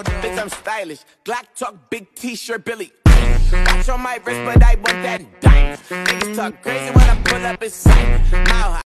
Bitch, I'm stylish. Glock talk, big t-shirt, Billy. Watch on my wrist, but I want that dime. Niggas talk crazy when I pull up in sight. Mile high.